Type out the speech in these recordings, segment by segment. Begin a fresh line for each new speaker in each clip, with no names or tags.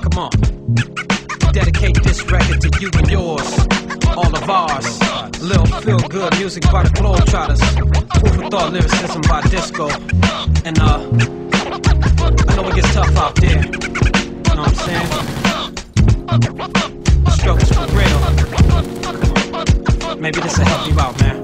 Come on. Dedicate this record to you and yours. All of ours. Little feel good music by the Globetrotters. Food for thought lyricism by disco. And uh, I know it gets tough out there. You know what I'm saying? Maybe this will help you out, man.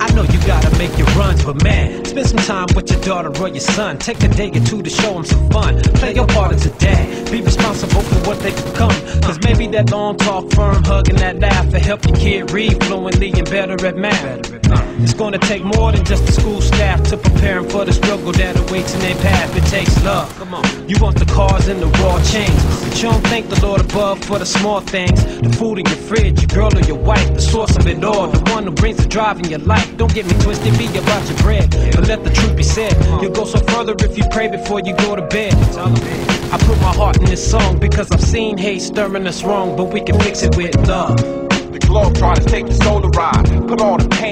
I know you gotta make your runs, but man, spend some time with your daughter or your son. Take a day or two to show them some fun. Play your part as a dad. Be responsible for what they become. Cause maybe that long talk, firm hug, and that laugh will help your kid read fluently and better at math. It's gonna take more than just the school staff to prepare them for the struggle that awaits in their path. It takes love. Come on. You want the cars and the raw chains, but you don't thank the Lord above for the small things. The food in your fridge, your girl or your wife, the source of it all, the one who brings the drive in your life. Don't get me twisted, be about your bread, but let the truth be said. You'll go so further if you pray before you go to bed. I put my heart in this song because I've seen hate stirring us wrong, but we can fix it with love.
The globe try to take your soul to ride. Put all the pain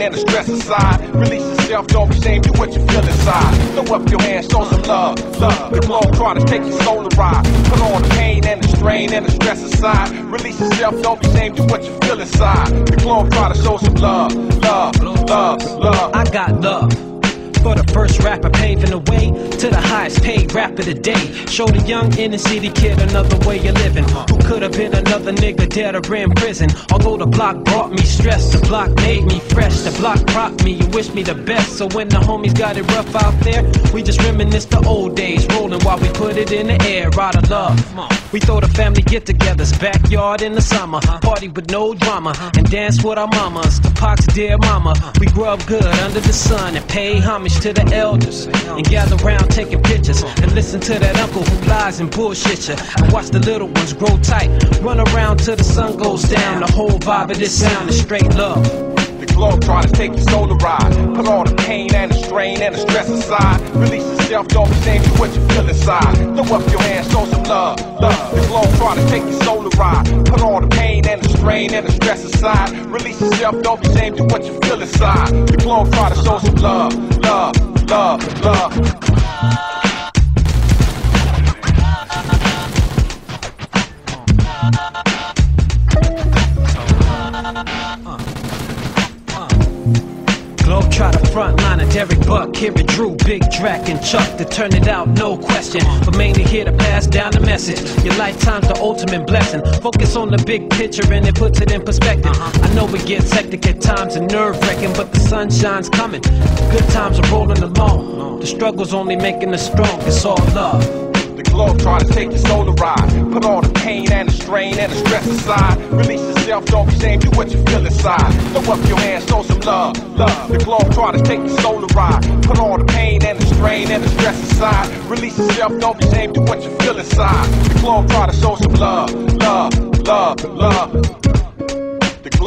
and the and the stress aside. Release yourself, don't be ashamed of what you feel inside. Throw up your hands, show some love. Love. The globe try to take your soul to ride. Put all the pain and the strain and the stress aside. Release yourself, don't be ashamed of what you feel inside. The globe try to show some love. Love, love, love.
I got love. For the first rapper paving the way to the highest paid rapper today. Show the young inner city kid another way of living. Who could have been another nigga dead or in prison? Although the block brought me stress, the block made me fresh. The block propped me and wished me the best. So when the homies got it rough out there, we just reminisce the old days, rolling while we put it in the air out of love. We throw the family get-togethers, backyard in the summer, party with no drama, and dance with our mamas. Tupac's dear mama, we grew up good under the sun and pay homage to the elders, and gather round taking pictures and listen to that uncle who lies and bullshit ya, and watch the little ones grow tight, run around till the sun goes down. The whole vibe of this sound is straight love.
The globe try to take your soul to ride. Put all the pain and the strain and the stress aside. Release yourself, don't be ashamed of what you feel inside. Throw up your hands, show some love. Love. The to take your soul to ride. Put all the pain and the strain and the stress aside. Release yourself, don't be ashamed of what you feel inside. The globe try to show some love. Love, love, love.
Globetrotter frontliner, Derek Buck, Kira Drew, Big Drac, and Chuck to turn it out, no question. But mainly here to pass down the message. Your lifetime's the ultimate blessing. Focus on the big picture and it puts it in perspective. Uh-huh. I know it gets hectic at times and nerve wracking, but the sunshine's coming. Good times are rolling along. The struggle's only making us strong. It's all love.
The globe try to take your soul to ride. Put all the pain and the strain and the stress aside. Release yourself, don't be ashamed do what you feel inside. Throw up your hands, show some love. Love. The globe try to take your soul ride. Put all the pain and the strain and the stress aside. Release yourself, don't be ashamed do what you feel inside. The globe try to show some love. Love, love, love.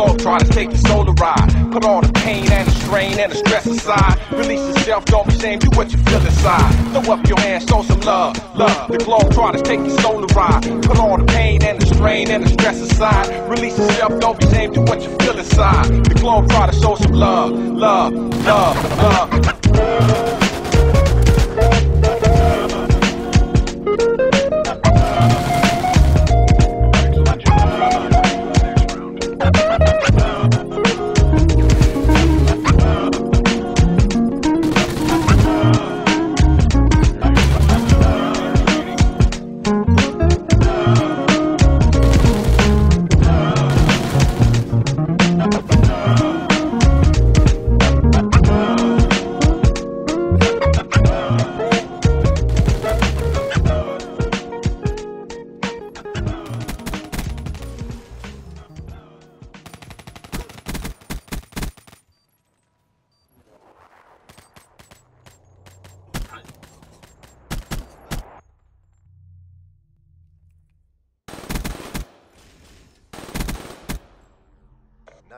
Globe try to take your soul ride. Put all the pain and the strain and the stress aside. Release yourself, don't be ashamed do what you feel inside. Throw up your hands, show some love. Love. The globe try to take your soul ride. Put all the pain and the strain and the stress aside. Release yourself, don't be ashamed do what you feel inside. The globe try to show some love. Love, love, love.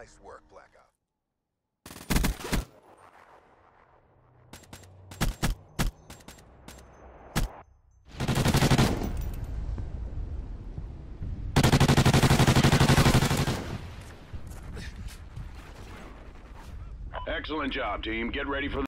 Nice work, Black Ops.
Excellent job, team. Get ready for the...